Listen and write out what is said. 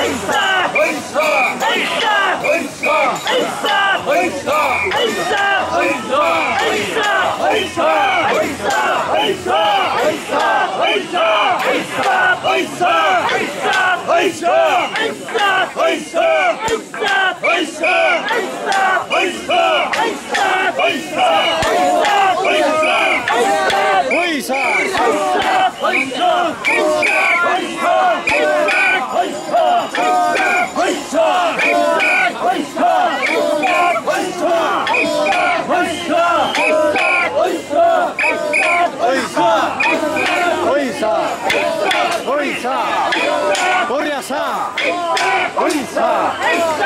Lisa. さ、おいさ、は